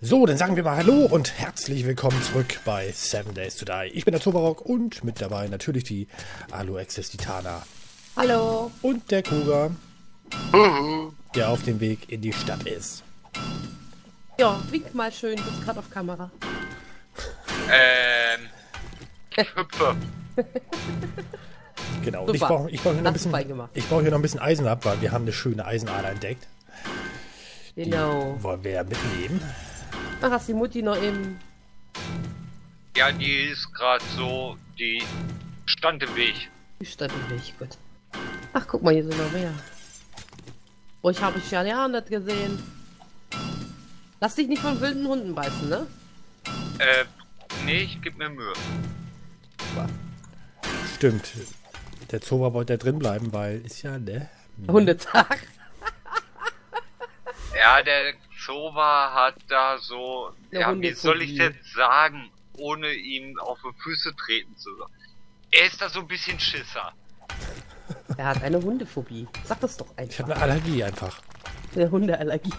So, dann sagen wir mal Hallo und herzlich willkommen zurück bei Seven Days to Die. Ich bin der Tobarok und mit dabei natürlich die Alu Access Titana. Hallo. Und der Kuga, der auf dem Weg in die Stadt ist. Ja, wink mal schön, du bist gerade auf Kamera. Ähm. Ich hüpfe. Genau. Und ich brauche ich brauch hier, noch ein bisschen- gemacht. ich brauch hier noch ein bisschen Eisen ab, weil wir haben eine schöne Eisenader entdeckt. Die Genau. wollen wir ja mitnehmen. Ach, hast die Mutti noch im... Ja, die ist gerade so, die stand im Weg. Die stand im Weg, gut. Ach, guck mal, hier sind noch mehr. Oh, ich habe ich ja ja nicht gesehen. Lass dich nicht von wilden Hunden beißen, ne? Äh, nee, ich geb mir Mühe. Stimmt. Der Zauber wollte da drin bleiben, weil ist ja, ne? Hundetag. Ja, der Zova hat da so, Der ja, wie soll ich jetzt sagen, ohne ihm auf die Füße treten zu sollen. Er ist da so ein bisschen Schisser. Er hat eine Hundephobie. Sag das doch Ich einfach. habe eine Allergie einfach. Eine Hundeallergie.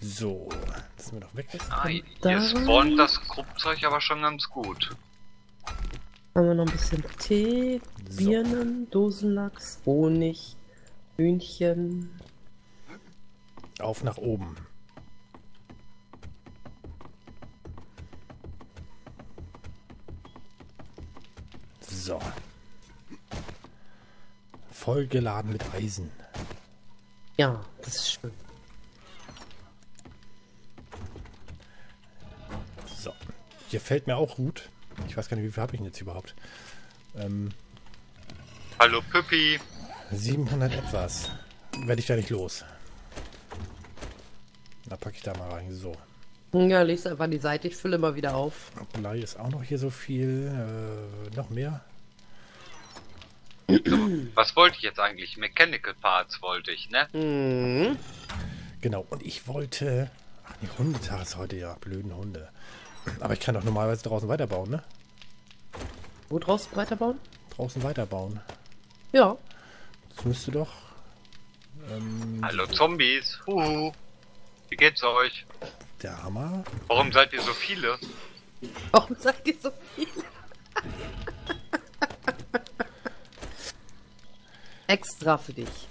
So, das sind wir doch weg. Ah, hier spawnt das Kruppzeug aber schon ganz gut. Haben wir noch ein bisschen Tee. Birnen, Dosenlachs, Honig, Hühnchen. Auf nach oben. So. Vollgeladen mit Eisen. Ja, das ist schön. So. Hier fällt mir auch gut. Ich weiß gar nicht, wie viel habe ich denn jetzt überhaupt? Ähm, Hallo Püppi. 700 etwas. Werde ich da nicht los. Da packe ich da mal rein. So. Ja, legst einfach die Seite, ich fülle mal wieder auf. Blei ist auch noch hier so viel. Äh, noch mehr. Was wollte ich jetzt eigentlich? Mechanical Parts wollte ich, ne? Mhm. Genau, und ich wollte. Ach, die Hundetag ist heute ja. Blöden Hunde. Aber ich kann doch normalerweise draußen weiterbauen, ne? Wo draußen weiterbauen? Draußen weiterbauen. Ja. Das müsste doch. Ähm, Hallo Zombies. Huhu. Wie geht's euch? der Hammer. Warum seid ihr so viele? Warum sagt ihr so viel? Extra für dich.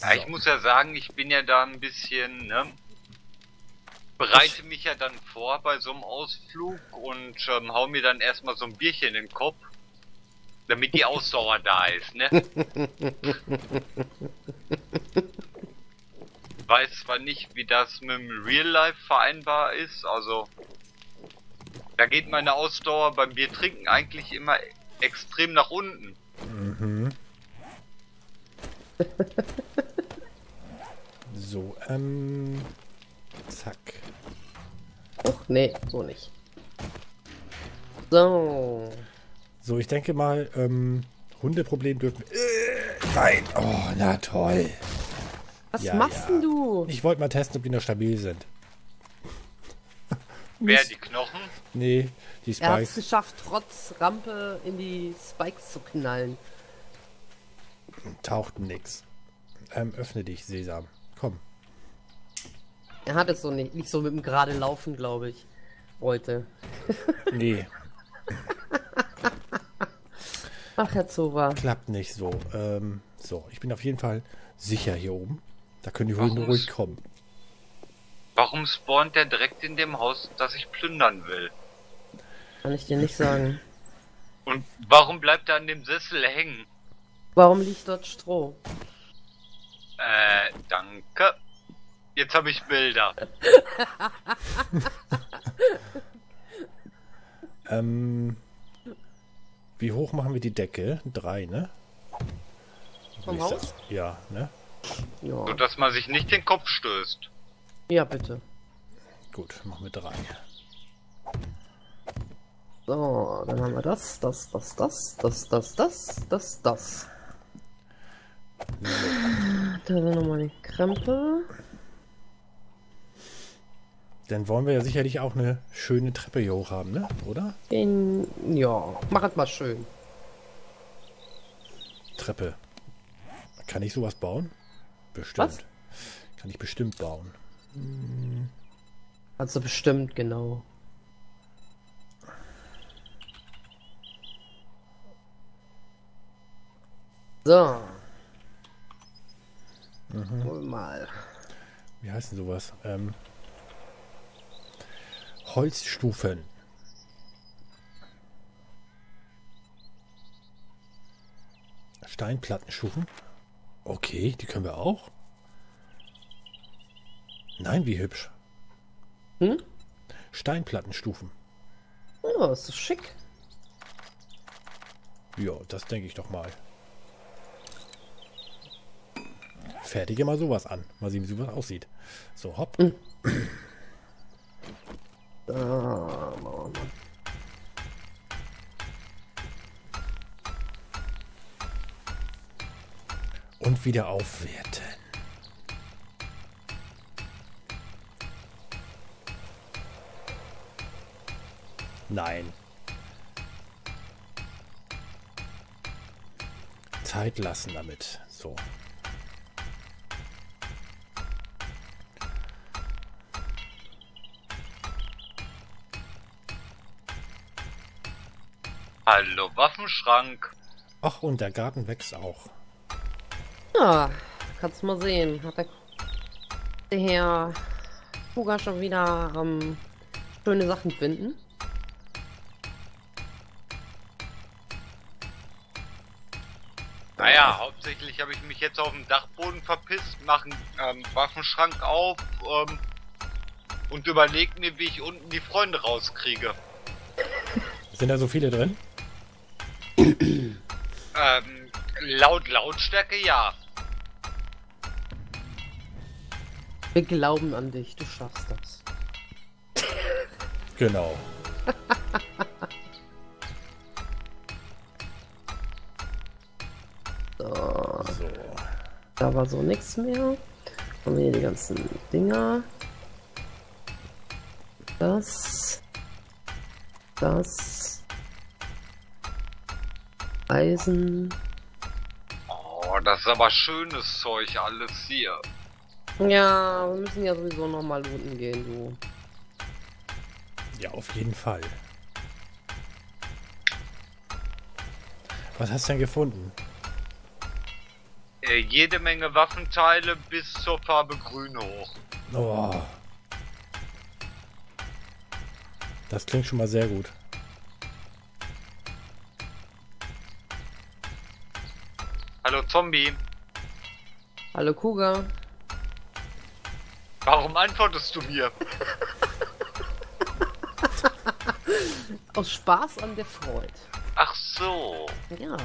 Ja, ich muss ja sagen, ich bin ja da ein bisschen, ne? Bereite mich ja dann vor bei so einem Ausflug und ähm, hau mir dann erstmal so ein Bierchen in den Kopf, damit die Ausdauer da ist, ne? Weiß zwar nicht, wie das mit dem Real Life vereinbar ist, also da geht meine Ausdauer beim Bier trinken eigentlich immer extrem nach unten. Mhm. So, ähm. Zack. Och, nee, so nicht. So. So, ich denke mal, ähm, Hundeproblem dürfen. Äh, nein! Oh, na toll. Was Ja, machst ja. denn du? Ich wollte mal testen, ob die noch stabil sind. Wer die Knochen? Nee, die Er hat es Spikes geschafft, trotz Rampe in die Spikes zu knallen. tauchten nix. Ähm, öffne dich, Sesam. Komm. Er hat es so nicht, nicht so mit dem gerade Laufen, glaube ich. Heute. Nee, Ach, Herr Zova. klappt nicht so. Ähm, so, ich bin auf jeden Fall sicher hier oben. Da können die Hunde ruhig kommen. Warum spawnt der direkt in dem Haus, das ich plündern will? Kann ich dir nicht sagen. Und warum bleibt er an dem Sessel hängen? Warum liegt dort Stroh? Äh, danke. Jetzt habe ich Bilder. Ähm, wie hoch machen wir die Decke? Drei, ne? Vom Haus? Ja, ne? Ja. So dass man sich nicht den Kopf stößt. ja, bitte. Gut, machen wir drei. So, dann haben wir das, das, das, das, das, das, das, das, das. Da sind nochmal die Krempel. Dann wollen wir ja sicherlich auch eine schöne Treppe hier hoch haben, ne? Oder? Den, ja, mach es mal schön. Treppe. Kann ich sowas bauen? Bestimmt. Was? Kann ich bestimmt bauen. Also bestimmt, genau. So. Hol mal. Wie heißt denn sowas? Ähm, Holzstufen. Steinplattenstufen. Okay, die können wir auch. Nein, wie hübsch. Hm? Steinplattenstufen. Oh, ist das schick. Ja, das denke ich doch mal. Fertige mal sowas an. Mal sehen, wie sowas aussieht. So, hopp. Da, wir mal. Und wieder aufwerten. Nein. Zeit lassen damit. So. Hallo, Waffenschrank. Ach, und der Garten wächst auch. Ja, kannst mal sehen. Hat der, der Herr Fuga schon wieder ähm, schöne Sachen finden? Naja, hauptsächlich habe ich mich jetzt auf dem Dachboden verpisst, mache einen ähm, Waffenschrank auf ähm, und überlege mir, wie ich unten die Freunde rauskriege. Sind da so viele drin? Ähm, laut Lautstärke ja. Wir glauben an dich, du schaffst das. Genau. So, So. da war so nichts mehr. Haben wir hier die ganzen Dinger. Das. Das. Eisen. Oh, das ist aber schönes Zeug alles hier. Ja, wir müssen ja sowieso nochmal looten gehen, du. Ja, auf jeden Fall. Was hast du denn gefunden? Äh, jede Menge Waffenteile bis zur Farbe Grün hoch. Oh. Das klingt schon mal sehr gut. Hallo Zombie, Hallo Kuga. warum antwortest du mir? Aus Spaß an der Freude. Ach so. Ja.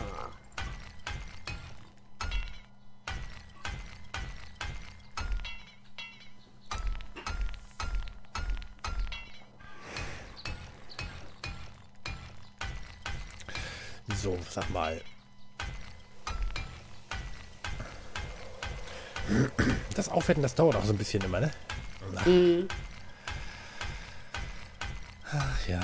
So, sag mal. Das Aufwerten, das dauert auch so ein bisschen immer, ne? Mhm. Ach ja.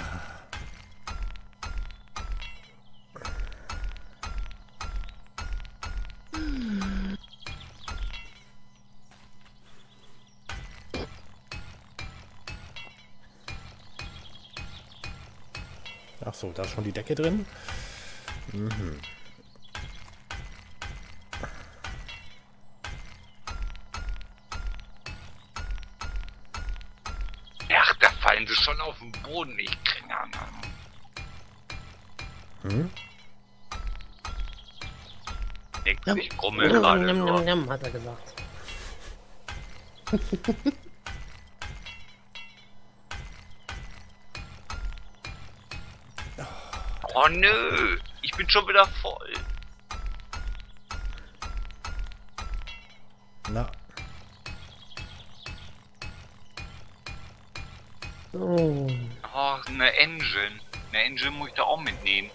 Ach so, da ist schon die Decke drin. Mhm. Fallen sie schon auf den Boden, ich kriege an. Hm? Nix, ich grummel gerade Njam, njam, nur. njam, hat er gesagt. Oh nö, ich bin schon wieder voll. Oh. Oh, eine Engine. Eine Engine muss ich da auch mitnehmen.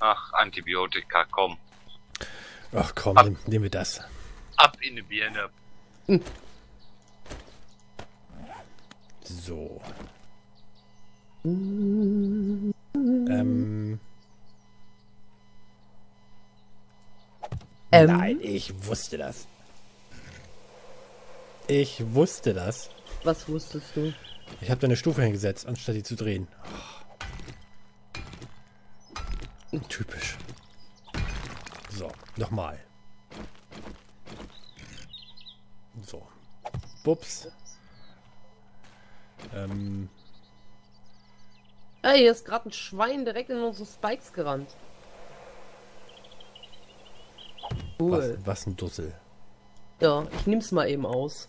Ach, Antibiotika, komm. Ach komm, ab, nehmen wir das. Ab in die Birne. Hm. So. Ähm. Ähm. Nein, ich wusste das. Ich wusste das. Was wusstest du? Ich habe da eine Stufe hingesetzt, anstatt die zu drehen. Typisch. So, nochmal. So. Bups. Ähm, Ey, hier ist gerade ein Schwein direkt in unsere Spikes gerannt. Cool. was, was ein Dussel. Ja, ich nehm's mal eben aus.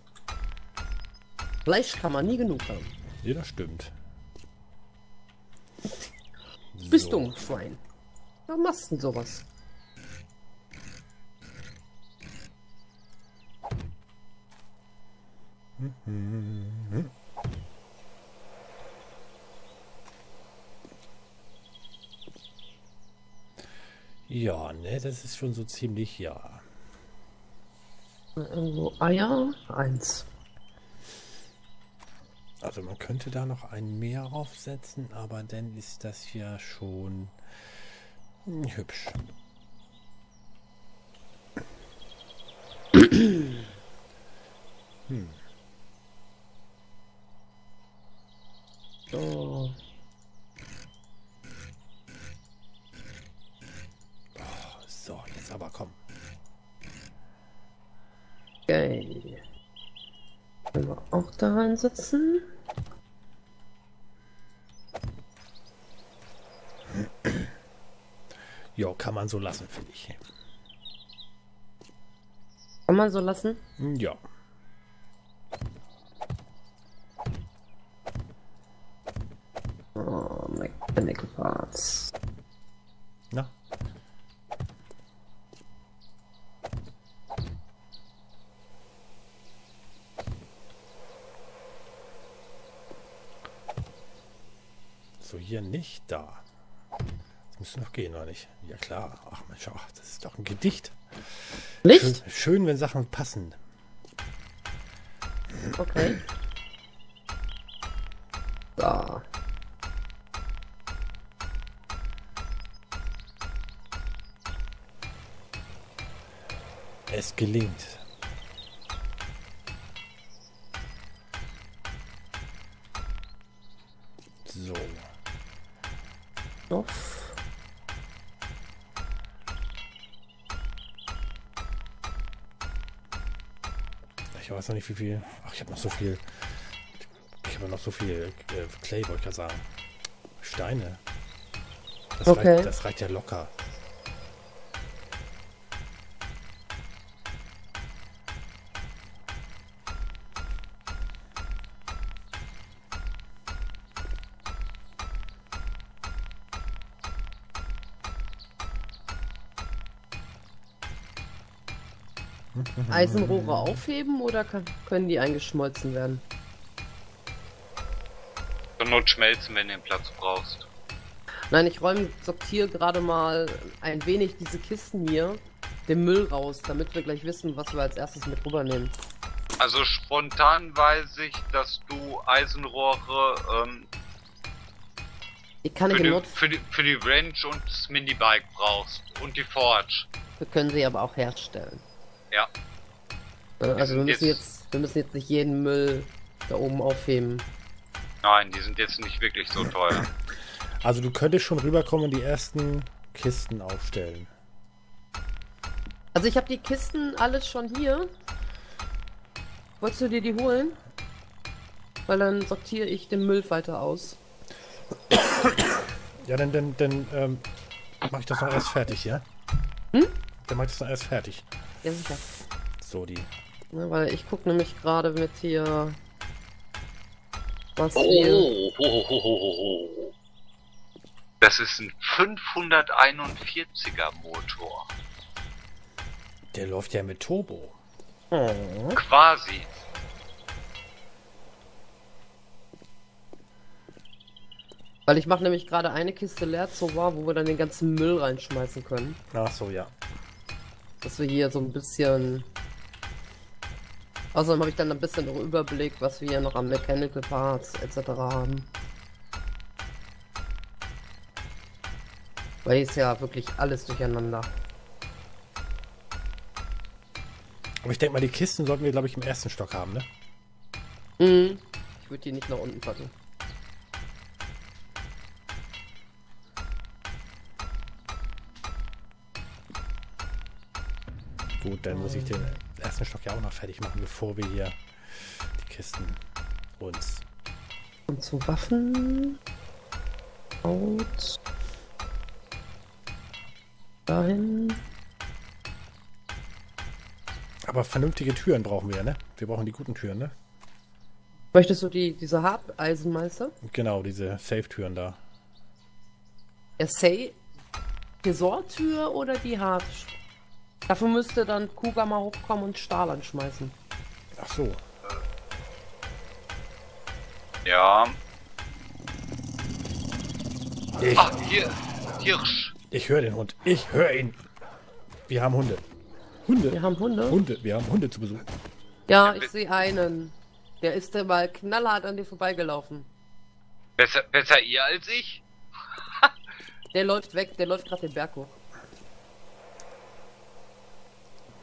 Fleisch kann man nie genug haben. Ja, das stimmt. Bist So. du, Schwein. Warum machst du denn sowas? Ja, ne, das ist schon so ziemlich, ja. Irgendwo Eier? Eins. Also man könnte da noch ein Meer aufsetzen, aber dann ist das ja schon hm, hübsch. So. So, jetzt aber komm. Okay. Können wir auch da reinsetzen? Jo, kann man so lassen, finde ich. Kann man so lassen? Ja. Oh, Mechanical Parts. Na? So, hier nicht, da. Müsste noch gehen, oder nicht? Ja klar. Ach Mensch, ach, das ist doch ein Gedicht. Schön, Licht? schön, wenn Sachen passen. Okay. Da. Es gelingt. Weiß noch nicht, wie viel. Ach, ich habe noch so viel. Ich habe noch so viel äh, Clay, wollte ich gerade sagen. Steine. Das, Okay. reicht, das reicht ja locker. Eisenrohre aufheben oder können die eingeschmolzen werden? Zur Not schmelzen, wenn du den Platz brauchst. Nein, ich räume, sortiere gerade mal ein wenig diese Kisten hier, den Müll raus, damit wir gleich wissen, was wir als erstes mit rübernehmen. Also spontan weiß ich, dass du Eisenrohre ähm, Ich kann für, die, für, die, für die Wrench und das Minibike brauchst. Und die Forge. wir können sie aber auch herstellen. Ja. Ja, Also wir müssen jetzt- jetzt, wir müssen jetzt nicht jeden Müll da oben aufheben. Nein, die sind jetzt nicht wirklich so teuer. Also du könntest schon rüberkommen und die ersten Kisten aufstellen. Also ich habe die Kisten alles schon hier. Wolltest du dir die holen? Weil dann sortiere ich den Müll weiter aus. Ja, dann, dann, dann ähm, mache ich das noch erst fertig, ja? Hm? Dann mache ich das noch erst fertig. Ja, sicher. So, die. Ne, weil ich gucke nämlich gerade mit hier, was Oh. wir... Oh, Das ist ein 541er Motor. Der läuft ja mit Turbo. Oh. Quasi. Weil ich mache nämlich gerade eine Kiste leer zur war, wo wir dann den ganzen Müll reinschmeißen können. Ach so, ja. Dass wir hier so ein bisschen... Außerdem habe ich dann ein bisschen noch Überblick, was wir hier noch an Mechanical Parts etc. haben. Weil hier ist ja wirklich alles durcheinander. Aber ich denke mal, die Kisten sollten wir, glaube ich, im ersten Stock haben, ne? Mhm. Ich würde die nicht nach unten packen. Gut, dann muss ich den ersten Stock ja auch noch fertig machen, bevor wir hier die Kisten uns. Und zu Waffen. Out. Dahin. Aber vernünftige Türen brauchen wir, ne? Wir brauchen die guten Türen, ne? Möchtest du die, diese Harteisenmeister? Genau, diese Safe-Türen da. Der Say Tresortür oder die Hart? Dafür müsste dann Kuga mal hochkommen und Stahl anschmeißen. Ach so. Ja. Ich, Ach, hier, Hirsch. ich höre den Hund. Ich höre ihn. Wir haben Hunde. Hunde. Wir haben Hunde. Hunde. Wir haben Hunde zu Besuch. Ja, ich sehe einen. Der ist der mal knallhart an dir vorbeigelaufen. Besser, besser ihr als ich? Der läuft weg, der läuft gerade den Berg hoch.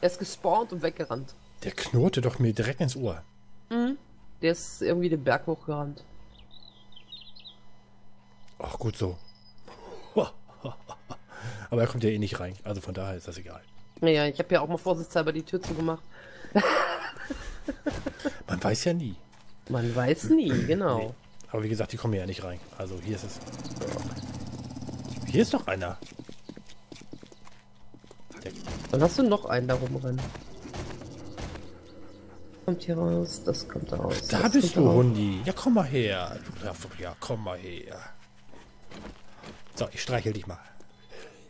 Er ist gespawnt und weggerannt. Der knurrte doch mir direkt ins Ohr. Mhm. Der ist irgendwie den Berg hochgerannt. Ach, gut so. Aber er kommt ja eh nicht rein. Also von daher ist das egal. Naja, ich habe ja auch mal vorsichtshalber die Tür zugemacht. Man weiß ja nie. Man weiß nie, genau. Aber wie gesagt, die kommen ja nicht rein. Also hier ist es. Hier ist noch einer. Der, Dann hast du noch einen da rumrennen. Kommt hier raus, das kommt da raus. da das bist du, raus. Hundi. Ja, komm mal her. Ja, komm mal her. So, ich streichel dich mal.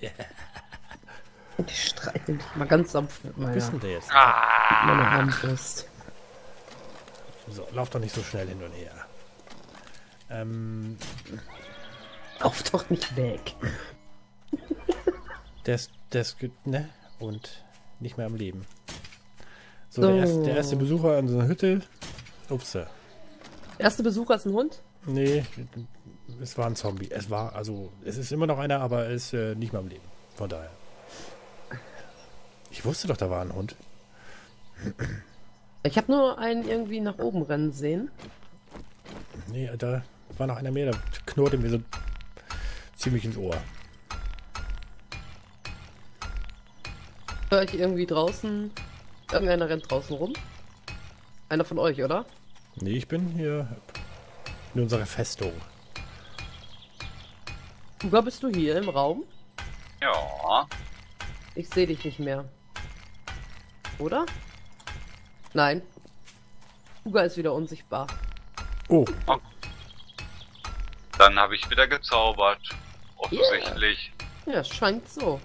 Und ich streichel dich mal ganz sanft mit Wo meiner, bist denn der jetzt? Ah, meiner Armbrust. So, lauf doch nicht so schnell hin und her. Ähm, Lauf doch nicht weg. ist, ge- ne? Und nicht mehr am Leben. So, So. Der, erste, der erste Besucher in so einer Hütte. Ups. Erste Besucher ist ein Hund? Nee, es war ein Zombie. Es war, also, es ist immer noch einer, aber er ist äh, nicht mehr am Leben. Von daher. Ich wusste doch, da war ein Hund. Ich habe nur einen irgendwie nach oben rennen sehen. Nee, da war noch einer mehr, der knurrte mir so ziemlich ins Ohr. Hör ich irgendwie draußen. Irgendeiner rennt draußen rum. Einer von euch, oder? Nee, ich bin hier in unserer Festung. Kuga, bist du hier im Raum? ja. Ich sehe dich nicht mehr. Oder? Nein. Kuga ist wieder unsichtbar. Oh, Dann habe ich wieder gezaubert. Offensichtlich. Ja, scheint so.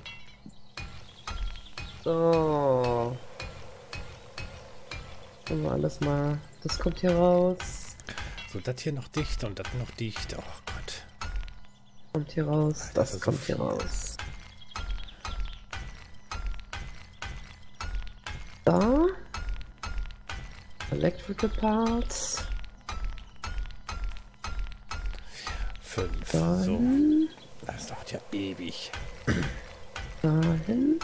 So. Schauen wir alles mal. Das kommt hier raus. so das hier noch dicht und das noch dicht. Oh Gott. Kommt hier raus. Das Das ist kommt so hier raus. Da. Electrical Parts. Fünf. So. Dahin. Das dauert ja ewig. Dahin.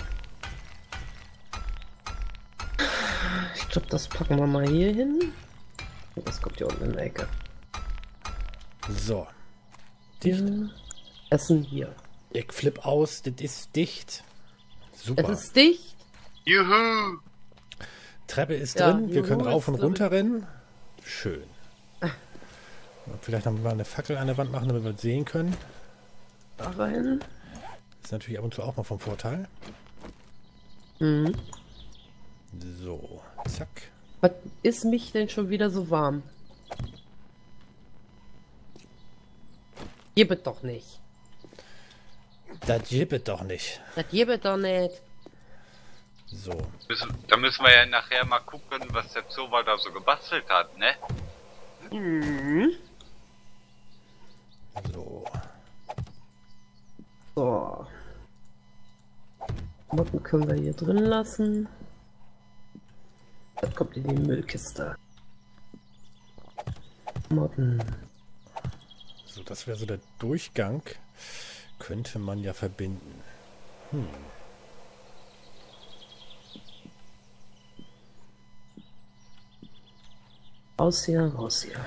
Glaube, das packen wir mal hier hin. Das kommt hier unten in der Ecke. So. Dicht. Hier. Essen hier. Ich flipp aus, das ist dicht. Es Super. ist dicht. Juhu! Treppe ist Ja, drin, wir Juhu können rauf und drin. runter rennen. Schön. Vielleicht noch mal eine Fackel an der Wand machen, damit wir es sehen können. Da rein. Ist natürlich ab und zu auch mal vom Vorteil. Mhm. So, zack. Was ist mich denn schon wieder so warm? Gibt doch nicht. Das jibbet doch nicht. Das gibt doch nicht. So, Da müssen wir ja nachher mal gucken, was der Zoba da so gebastelt hat, ne? Mhm. so. So. Motten können wir hier drin lassen. Das kommt in die Müllkiste. Motten. So, das wäre so der Durchgang. Könnte man ja verbinden. Hm. Raus hier, raus hier.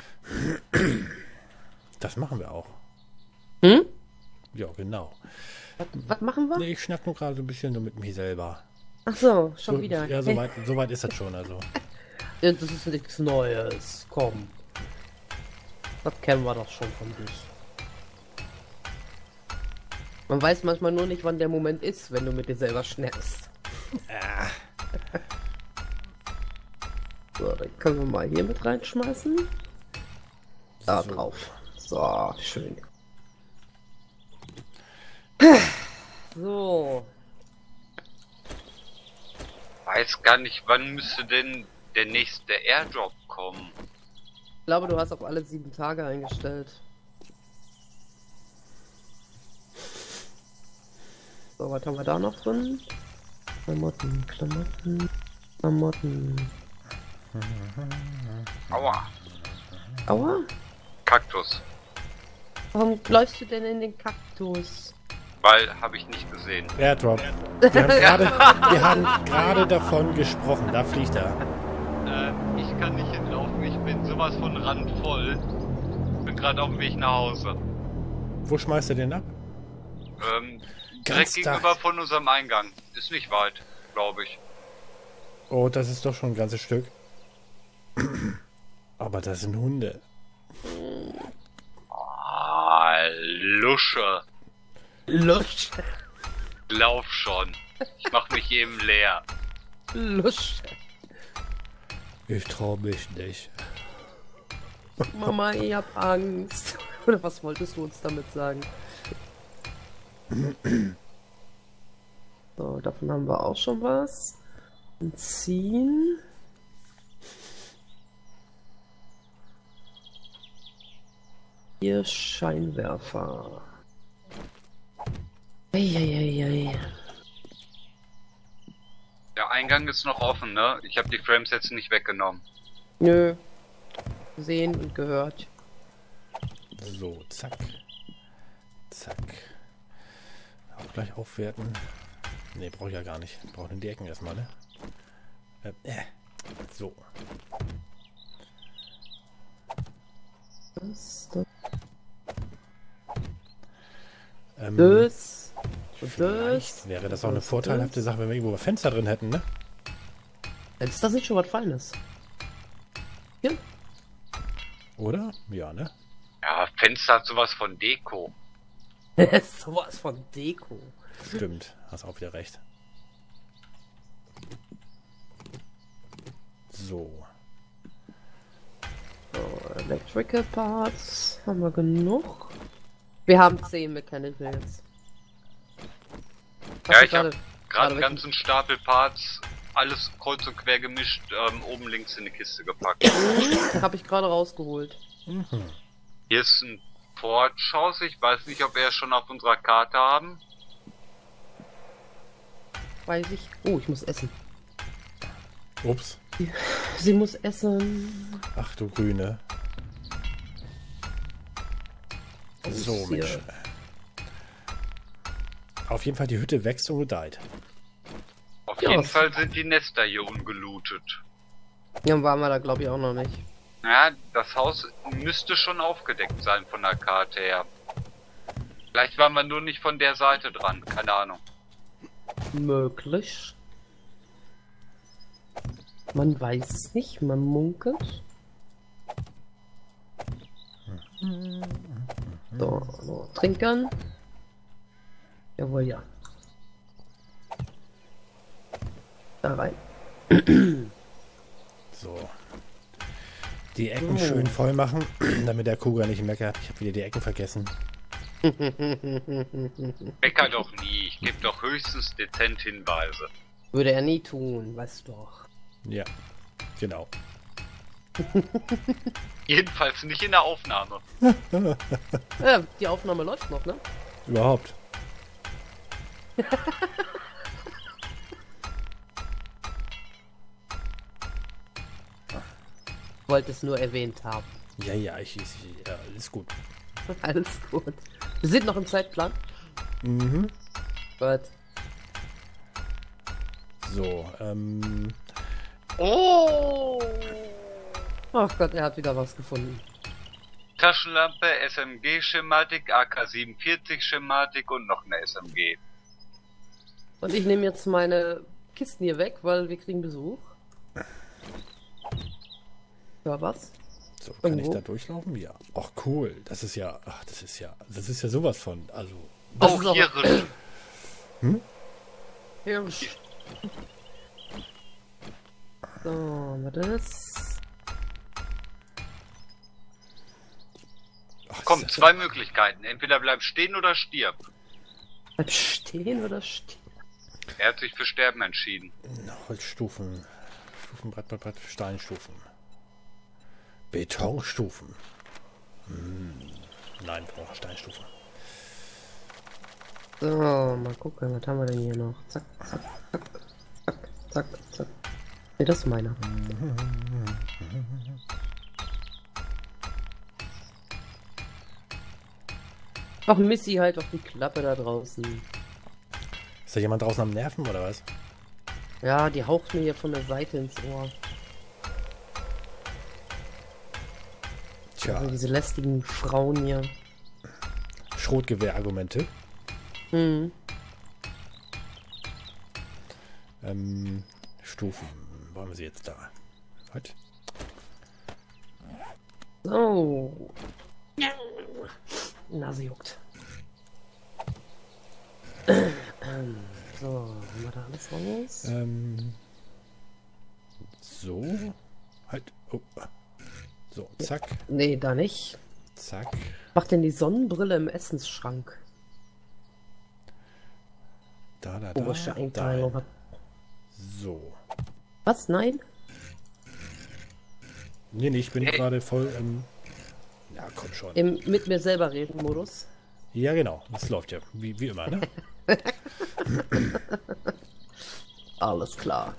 Das machen wir auch. Hm? Ja, genau. Was, was machen wir? Nee, ich schnack nur gerade so ein bisschen nur mit mir selber. Ach so, schon So, wieder. Ja, soweit so weit ist das schon. Also. Ja, das ist nichts Neues. Komm. Das kennen wir doch schon von dich. Man weiß manchmal nur nicht, wann der Moment ist, wenn du mit dir selber schnackst. So, dann können wir mal hier mit reinschmeißen. Da So. drauf. So, schön. So, Weiß gar nicht, wann müsste denn der nächste Airdrop kommen. ich glaube, du hast auf alle sieben Tage eingestellt. So, was haben wir da noch drin? Klamotten, Klamotten, Klamotten. Aua. Aua, Kaktus. warum läufst du denn in den Kaktus? Weil, habe ich nicht gesehen. Airdrop. Wir haben gerade, wir haben gerade davon gesprochen. Da fliegt er. Äh, ich kann nicht hinlaufen, ich bin sowas von randvoll. Bin gerade auf dem Weg nach Hause. Wo schmeißt er den ab? Ähm, Ganz direkt da. gegenüber von unserem Eingang. Ist nicht weit, glaube ich. Oh, das ist doch schon ein ganzes Stück. Aber das sind Hunde. Ah, Lusche. Lusch. Lauf schon. Ich mach mich eben leer. Lusch. Ich trau mich nicht. Mama, ich hab Angst. Oder was wolltest du uns damit sagen? So, davon haben wir auch schon was. Ziehen. Hier Scheinwerfer. Eieiei. Der Eingang ist noch offen, ne? Ich habe die Frames jetzt nicht weggenommen. Nö. Gesehen und gehört. So, zack. Zack. Auch gleich aufwerten. Ne, brauche ich ja gar nicht. Brauche nur die Ecken erstmal, ne? Äh, äh. So. Das, das, Ähm, das. Und vielleicht das. wäre das auch eine das, vorteilhafte Sache, wenn wir irgendwo Fenster drin hätten, ne? Ist das nicht schon was Feines? Hier? Oder? Ja, ne? Ja, Fenster hat sowas von Deko. Sowas von Deko. Stimmt. Hast auch wieder recht. So. So, Electrical Parts haben wir genug. Wir haben 10 Mechanicals. Ja, ich habe gerade- einen ganzen Stapel Parts, alles kreuz und quer gemischt, ähm, oben links in die Kiste gepackt. Habe ich gerade rausgeholt. Hier ist ein Forge-Haus, ich weiß nicht, ob wir es schon auf unserer Karte haben. Weiß ich. Oh, ich muss essen. Ups. Sie muss essen. Ach du Grüne. So, Mensch. hier? Auf jeden Fall, die Hütte wächst und gedeiht. Auf Ja. jeden Fall sind die Nester hier ungelootet. Ja, waren wir da glaube ich auch noch nicht. Ja, das Haus müsste schon aufgedeckt sein von der Karte her. Vielleicht waren wir nur nicht von der Seite dran, keine Ahnung. Möglich. Man weiß es nicht, man munkelt. So, so trinken. Jawohl, ja. Da rein. So. Die Ecken So. schön voll machen, damit der Kuga nicht meckert. Ich habe wieder die Ecken vergessen. Mecker doch nie, ich gebe doch höchstens dezent Hinweise. Würde er nie tun, weißt du doch. Ja, genau. Jedenfalls nicht in der Aufnahme. Ja, die Aufnahme läuft noch, ne? Überhaupt. Wollte es nur erwähnt haben. Ja, ja, ich, ich ja, ist gut. Alles gut. Wir sind noch im Zeitplan. Mhm. Gut. So, ähm, Oh! Ach Gott, er hat wieder was gefunden. Taschenlampe, SMG-Schematik, AK-47-Schematik und noch eine SMG. Und ich nehme jetzt meine Kisten hier weg, weil wir kriegen Besuch. Ja, was? So, kann Irgendwo? ich da durchlaufen? Ja. Ach cool. Das ist ja, ach, das ist ja, das ist ja sowas von, also. Das Oh, ist auch- hier. Hirsch. So, haben wir das? Ach, Komm, zwei Möglichkeiten. Entweder bleib stehen oder stirb. Bleib stehen oder stehen? Er hat sich für Sterben entschieden. Holzstufen. Stufenbrett, Brett, Brett, Steinstufen. Betonstufen. Hm. Nein, wir brauchen Steinstufen. So, mal gucken, was haben wir denn hier noch? Zack, zack, zack, zack, zack, zack. Ne, das ist meiner. Ach, Missy, halt doch die Klappe da draußen. Ist da jemand draußen am Nerven oder was? Ja, die haucht mir hier von der Seite ins Ohr. Tja, Also diese lästigen Frauen hier. Schrotgewehrargumente. Hm. Ähm, Stufen. Wo haben wir sie jetzt da? Halt. So. Nase juckt. Ähm, so, haben wir da alles raus? Ähm, so. Halt. Oh. So, zack, Nee, da nicht. zack. Mach denn die Sonnenbrille im Essensschrank? Da, da, da. Komische da. Einteilung. So. Was? Nein? Nee, nee, ich bin gerade voll im. Ja, komm schon. Im mit mir selber reden Modus. Ja, genau. Das läuft ja. Wie, wie immer, ne? Alles klar.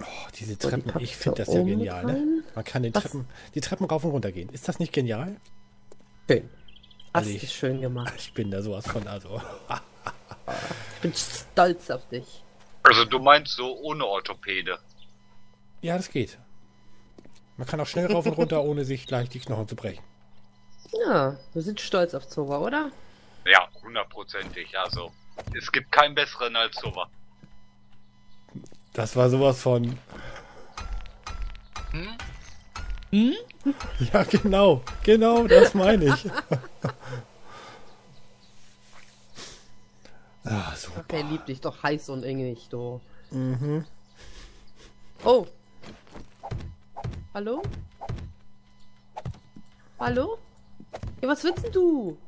Oh, diese die Treppen, packst ich finde das ja genial, ne? Man kann den Was? Treppen, die Treppen rauf und runter gehen. Ist das nicht genial? Schön. Hast Also du ich- schön gemacht. Ich bin da sowas von, also. Ich bin stolz auf dich. Also du meinst so ohne Orthopäde. Ja, das geht. Man kann auch schnell rauf und runter, ohne sich gleich die Knochen zu brechen. Ja, wir sind stolz auf Zora, oder? Ja, hundertprozentig. Also es gibt keinen besseren als Sova. Das war sowas von. Hm? Ja, genau. Genau, das meine ich. ah, super. Der liebt dich doch heiß und engig, du. Mhm. Oh. Hallo? Hallo? Ja, was willst denn du?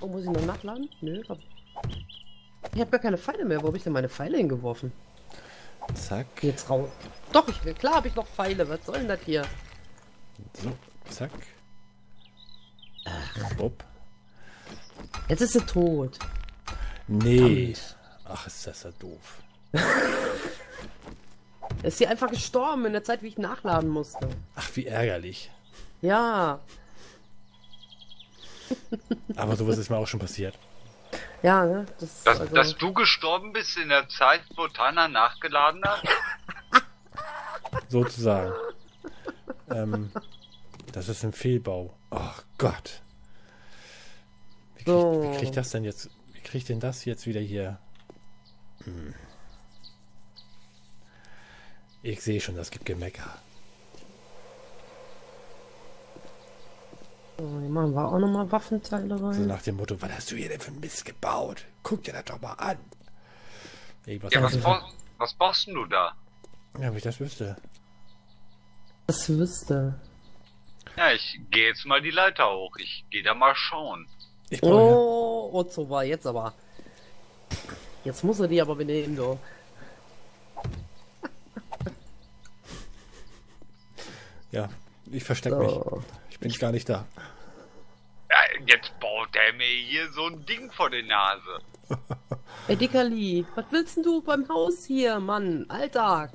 Oh, muss ich noch nachladen? Nö. Hab... Ich habe gar keine Pfeile mehr. Wo habe ich denn meine Pfeile hingeworfen? Zack. Jetzt raus. Doch, ich, klar habe ich noch Pfeile. Was soll denn das hier? So, zack. Upp. Jetzt ist sie tot. Nee. Ach, ist das ja doof. Ist sie einfach gestorben in der Zeit, wie ich nachladen musste. Ach, wie ärgerlich. Ja. Aber sowas ist mir auch schon passiert. Ja, ne? Das, Dass, also, dass du gestorben bist in der Zeit, wo Tana nachgeladen hat? Sozusagen. ähm, das ist ein Fehlbau. Ach Gott. Wie krieg, So. wie krieg ich das denn jetzt? Wie krieg ich denn das jetzt wieder hier? Hm. Ich sehe schon, das gibt Gemecker. So, hier machen wir auch nochmal Waffenteile So rein. nach dem Motto, was hast du hier denn für ein Mist gebaut? Guck dir das doch mal an. Ey, was Ja, was, brauch, was brauchst denn du da? ja, wenn ich das wüsste. Das wüsste. Ja, ich gehe jetzt mal die Leiter hoch. Ich gehe da mal schauen. Ich brauche Oh, Otto war jetzt aber. Jetzt muss er die aber benehmen, du. ja, ich verstecke mich. Ich bin gar nicht da. Ja, jetzt baut er mir hier so ein Ding vor die Nase. Ey, Dickerli, was willst denn du beim Haus hier, Mann? Alter.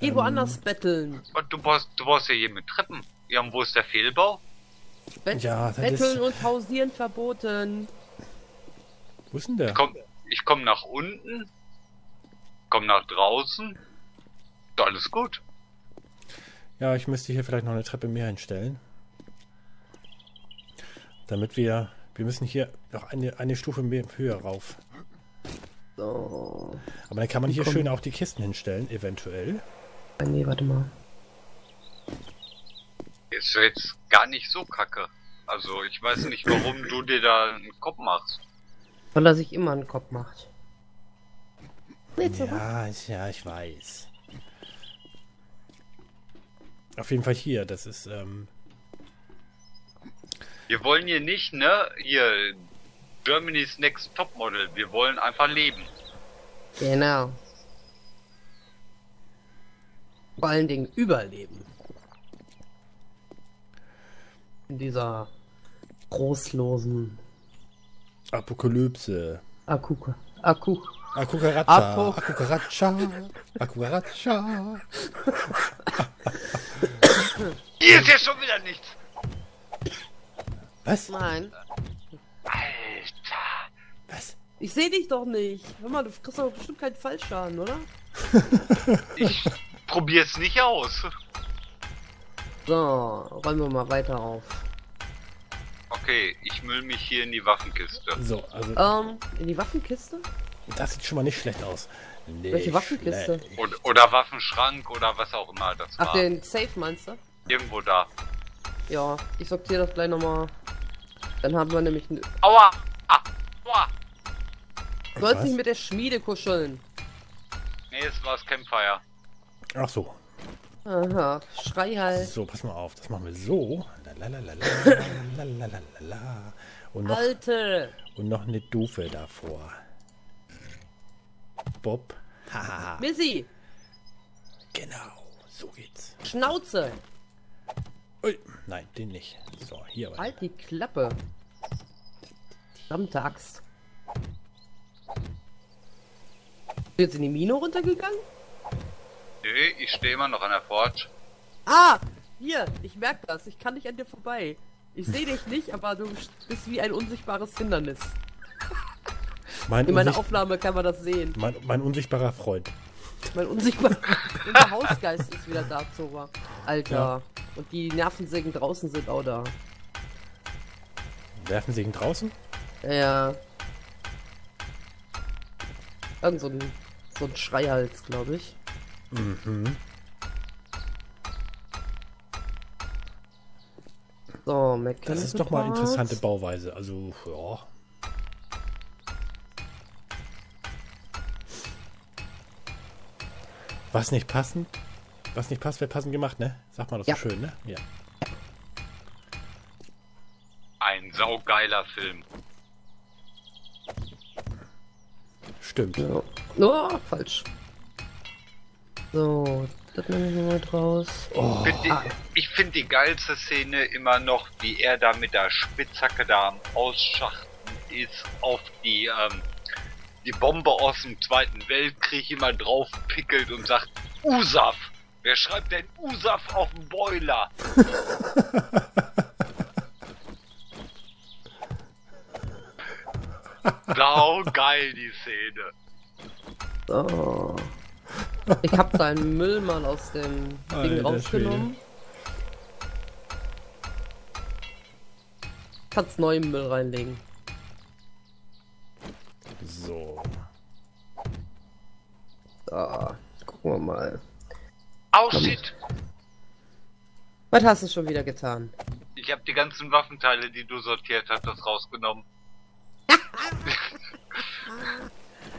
Geh Ähm. woanders betteln. Und du baust, du baust ja hier mit Treppen. Ja, und wo ist der Fehlbau? Bet Ja, das betteln ist- und hausieren verboten. Wo ist denn der? Ich komm, ich komm nach unten, komm nach draußen. Ist Alles gut. Ja, ich müsste hier vielleicht noch eine Treppe mehr hinstellen. Damit wir... Wir müssen hier noch eine, eine Stufe mehr höher rauf. So. Aber dann kann man hier kommen- schön auch die Kisten hinstellen, eventuell. Nee, warte mal. Ist jetzt gar nicht so kacke. Also ich weiß nicht, warum du dir da einen Kopf machst. Weil er sich immer einen Kopf macht. Ja, ich- ja, ich weiß. Auf jeden Fall hier, das ist, ähm, Wir wollen hier nicht, ne? Hier Germany's Next Topmodel. Wir wollen einfach leben. Genau. Vor allen Dingen überleben. In dieser großlosen Apokalypse. Akuka. Akku. Akukaracha. Apo- Akukaracha. Akukaracha. Hier ist ja schon wieder nichts. Was? Nein. Alter. Was? Ich sehe dich doch nicht. Hör mal, du kriegst doch bestimmt keinen Fallschaden, oder? Ich probier's nicht aus. So, räumen wir mal weiter auf. Okay, ich müll mich hier in die Waffenkiste. So, also, Ähm, in die Waffenkiste? das sieht schon mal nicht schlecht aus. Nicht Welche Waffenkiste? Oder, oder Waffenschrank oder was auch immer das Ach, war. den Safe meinst du? Irgendwo da. Ja, ich sortiere das gleich nochmal. Dann haben wir nämlich... n- Aua! Ah, aua! Du sollst nicht mit der Schmiede kuscheln. Nee, es war das Campfire. Ach so. Aha, schrei halt. So, pass mal auf. Das machen wir so. Lalalala. Und noch, Alte! und noch eine Dufe davor. Bob. Missy! Genau. So geht's. Schnauze! Ui. Nein, den nicht. So, hier aber. Halt die Klappe! Verdammte Axt. Bist du jetzt in die Mine runtergegangen? Nee, ich stehe immer noch an der Forge. Ah! Hier, ich merke das. Ich kann nicht an dir vorbei. Ich sehe dich nicht, aber du bist wie ein unsichtbares Hindernis. Mein, In meiner Aufnahme kann man das sehen. mein, mein unsichtbarer Freund. Mein unsichtbarer Hausgeist ist wieder da, Zora. Alter. Ja. Und die Nervensägen draußen sind auch da. Ihn draußen? Ja. Irgend so ein, so ein Schreihals, glaube ich. Mhm. So, Mechanical Das ist doch mal interessante Bauweise. Also, ja. Was nicht passend? Was nicht passt, wäre passend gemacht, ne? Sag mal das Ja. so schön, ne? Ja. Ein saugeiler Film. Stimmt. Ja. Oh, falsch. So, das nehme ich mal draus. Oh, Find die, ich finde die geilste Szene immer noch, wie er da mit der Spitzhacke da am Ausschachten ist, auf die, ähm, die Bombe aus dem Zweiten Weltkrieg immer drauf pickelt und sagt, Usaf! Wer schreibt denn Usaf auf den Boiler? Sau geil die Szene. So. Ich habe da einen Müll mal aus dem Ding Alter rausgenommen. Kannst neuen Müll reinlegen. so. So, gucken wir mal. Oh shit! Was hast du schon wieder getan? Ich habe die ganzen Waffenteile, die du sortiert hattest, rausgenommen.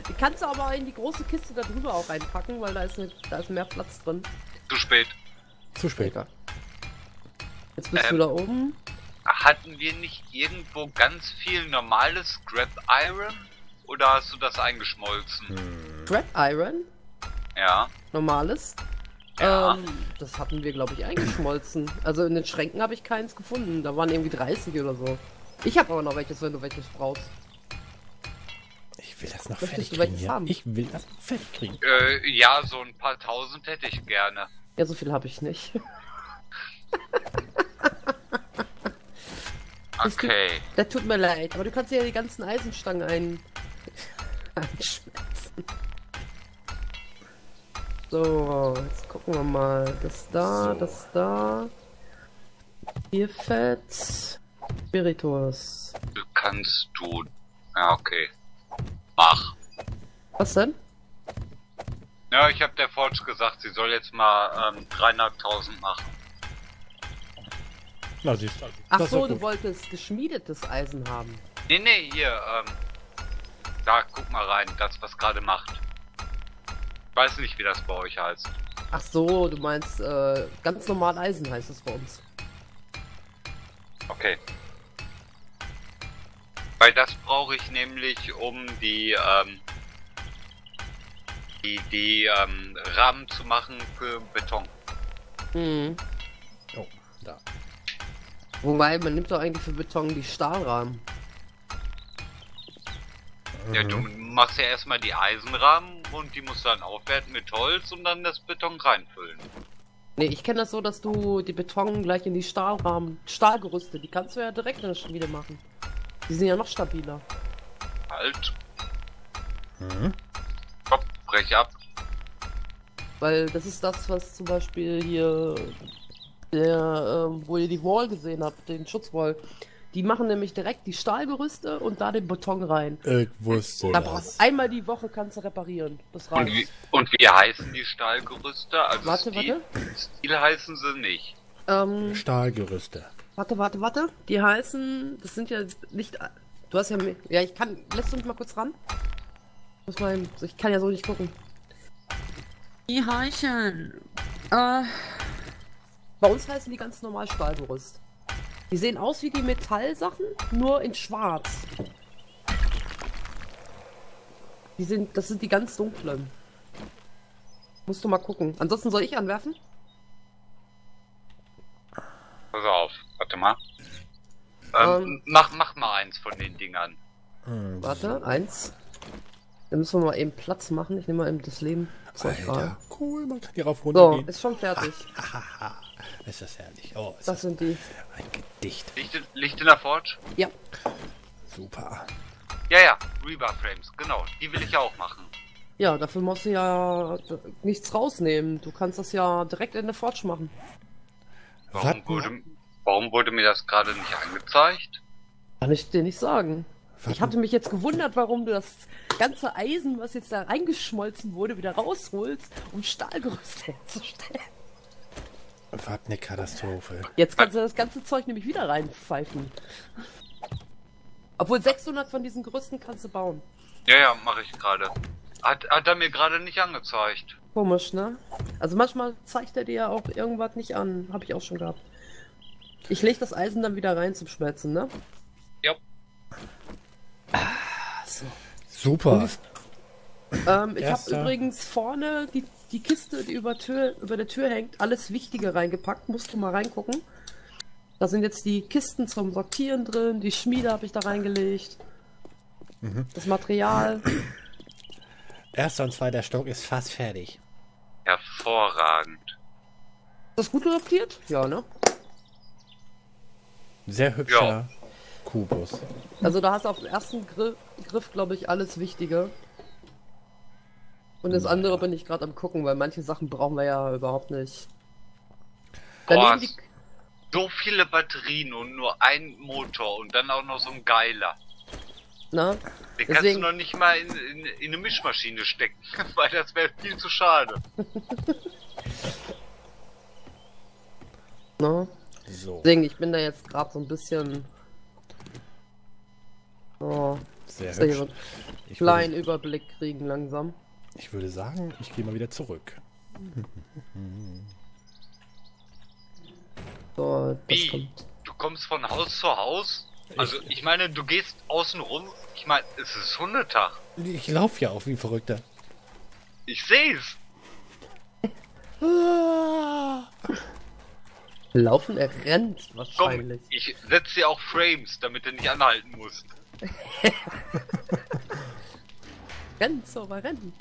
Die kannst du aber in die große Kiste da drüber auch reinpacken, weil da ist, eine, da ist mehr Platz drin. Zu spät. Zu spät. Jetzt bist Ähm. du da oben. Hatten wir nicht irgendwo ganz viel normales Scrap Iron? Oder hast du das eingeschmolzen? Hm. Scrap Iron, Ja. normales. Ja. Ähm, das hatten wir, glaube ich, eingeschmolzen. Also in den Schränken habe ich keins gefunden. Da waren irgendwie 30 oder so. Ich habe aber noch welches, wenn du welches brauchst. Ich will das noch Möchtest fertig kriegen hier. haben? Ich will das noch fertig kriegen. Äh, ja, so ein paar tausend hätte ich gerne. Ja, so viel habe ich nicht. Okay. Das tut mir leid, aber du kannst ja die ganzen Eisenstangen ein... einschmelzen. So, jetzt gucken wir mal. Das da, So. das da. Hier Fett. Spiritus. Du kannst du. Ja, okay. Mach. Was denn? Ja, ich habe der Forge gesagt, sie soll jetzt mal ähm, 3.500 machen. Na, siehst du. Ach so, du wolltest geschmiedetes Eisen haben. Nee, nee, hier, ähm. Da, guck mal rein, das, was gerade macht. Ich weiß nicht, wie das bei euch heißt. Ach so, du meinst äh, ganz normal Eisen heißt es bei uns. Okay. Weil das brauche ich nämlich, um die, ähm, die, die ähm, Rahmen zu machen für Beton. Mhm. Oh, da. Wobei, man nimmt doch eigentlich für Beton die Stahlrahmen. Ja, du machst ja erstmal die Eisenrahmen und die musst du dann aufwerten mit Holz und dann das Beton reinfüllen. Nee, ich kenne das so, dass du die Beton gleich in die Stahlrahmen, Stahlgerüste, die kannst du ja direkt in der Schmiede machen. Die sind ja noch stabiler. Halt. Mhm. Komm, brech ab. Weil das ist das, was zum Beispiel hier der, ähm, wo ihr die Wall gesehen habt, den Schutzwall. Die machen nämlich direkt die Stahlgerüste und da den Beton rein. Ich wusste Da das. brauchst einmal die Woche kannst du reparieren. Das Und reicht. wie, und wie heißen die Stahlgerüste? Also Warte, Stil, Stil heißen sie nicht. Ähm, Stahlgerüste. warte, warte, warte. Die heißen, das sind ja nicht. Du hast ja mehr. Ja, ich kann. Lässt du mich mal kurz ran? Muss mal, ich kann ja so nicht gucken. Die heißen. Äh. Bei uns heißen die ganz normal Stahlgerüst. Die sehen aus wie die Metallsachen, nur in schwarz. Die sind, das sind die ganz dunklen. Musst du mal gucken. Ansonsten soll ich anwerfen? Pass auf, warte mal. Ähm, Ähm. mach, mach mal eins von den Dingern. Hm, Warte, eins. Dann müssen wir mal eben Platz machen. Ich nehme mal eben das Leben. Alter, cool, man kann hier rauf So, runtergehen. ist schon fertig. Ist das herrlich. Oh, ist Das das sind die. ein Gedicht. Licht, in- Licht in der Forge? Ja. Super. Ja, ja, Rebar Frames, genau. Die will ich auch machen. Ja, dafür musst du ja nichts rausnehmen. Du kannst das ja direkt in der Forge machen. Warum wurde, warum wurde mir das gerade nicht angezeigt? Kann ich dir nicht sagen. Was? Ich hatte mich jetzt gewundert, warum du das ganze Eisen, was jetzt da reingeschmolzen wurde, wieder rausholst, um Stahlgerüste herzustellen. Was eine Katastrophe. Jetzt kannst du das ganze Zeug nämlich wieder reinpfeifen. Obwohl 600 von diesen Gerüsten kannst du bauen. Ja, ja, mache ich gerade. Hat, hat er mir gerade nicht angezeigt. Komisch, ne? Also manchmal zeigt er dir ja auch irgendwas nicht an. Habe ich auch schon gehabt. Ich leg das Eisen dann wieder rein zum Schmelzen, ne? Ja. Super. Ähm, ich habe übrigens vorne die, die Kiste, die über, Tür, über der Tür hängt, alles Wichtige reingepackt. Musst du mal reingucken. Da sind jetzt die Kisten zum Sortieren drin, die Schmiede habe ich da reingelegt. Das Material. Erster und zweiter Stock ist fast fertig. Hervorragend. Ist das gut adaptiert? Ja, ne? Sehr hübscher Kubus. Also da hast du auf den ersten Griff, Griff glaube ich, alles Wichtige. Und das andere bin ich gerade am gucken, weil manche Sachen brauchen wir ja überhaupt nicht. Boah, die, So viele Batterien und nur ein Motor und dann auch noch so ein geiler. na, Den kannst du Deswegen- noch nicht mal in, in, in eine Mischmaschine stecken, weil das wäre viel zu schade. na. So, Deswegen, ich bin da jetzt gerade so ein bisschen. Oh, sehr sehr hübsch. Ich kleinen würde, Überblick kriegen langsam. Ich würde sagen, ich gehe mal wieder zurück. So, Wie? kommt. Du kommst von Haus zu Haus? Also ich meine, du gehst außen rum. Ich meine, es ist Hundetag. Ich laufe ja auch wie ein Verrückter. Ich seh's. Ah. Laufen, er rennt Komm, wahrscheinlich. ich setze dir auch Frames, damit du nicht anhalten musst. Rennt, so, aber rennen.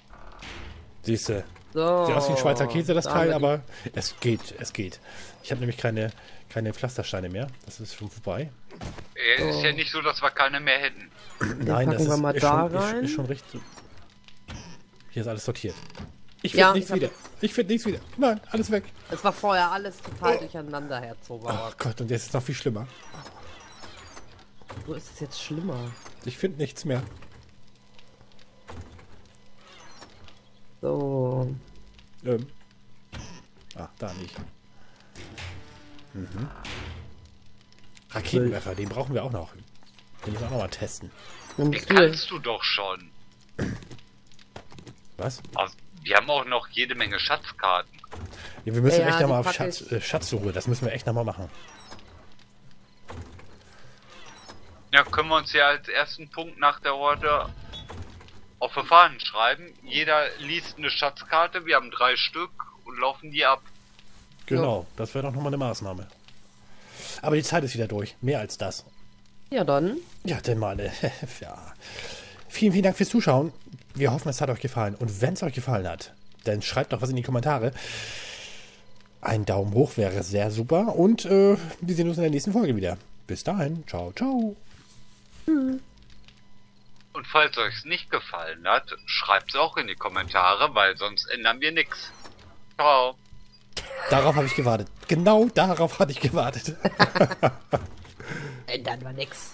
Siehst du, So. sieht aus wie ein Schweizer Käse, das da Teil, aber es geht, es geht. Ich habe nämlich keine, keine Pflastersteine mehr. Das ist schon vorbei. Ist So. ja nicht so, dass wir keine mehr hätten. Nein, das ist, mal ist, da schon, ist, ist schon recht. Hier ist alles sortiert. Ich finde Ja, nichts ich wieder. Ich finde nichts wieder. Nein, alles weg. Es war vorher alles total durcheinander, Herr Oh Zauberer. Gott, und jetzt ist es noch viel schlimmer. Wo ist es jetzt schlimmer? Ich finde nichts mehr. So. Ähm. Ah, da nicht. Mhm. Raketenwerfer, den brauchen wir auch noch. Den müssen wir auch noch mal testen. Den kannst du doch schon. Was? Also, wir haben auch noch jede Menge Schatzkarten. Ja, wir müssen Ja, echt die nochmal auf Schatz, äh, Schatzsuche. Das müssen wir echt nochmal machen. Ja, können wir uns ja als ersten Punkt nach der Horde auf Verfahren schreiben. Jeder liest eine Schatzkarte, wir haben drei Stück und laufen die ab. Genau, das wäre doch nochmal eine Maßnahme. Aber die Zeit ist wieder durch. Mehr als das. Ja, dann. Ja, denn mal. äh, ja. Vielen, vielen Dank fürs Zuschauen. Wir hoffen, es hat euch gefallen. Und wenn es euch gefallen hat, dann schreibt doch was in die Kommentare. Ein Daumen hoch wäre sehr super. Und äh, wir sehen uns in der nächsten Folge wieder. Bis dahin. Ciao, ciao. Und falls euch nicht gefallen hat, schreibt es auch in die Kommentare, weil sonst ändern wir nichts. Ciao. Darauf habe ich gewartet. Genau darauf hatte ich gewartet. Ändern wir nix.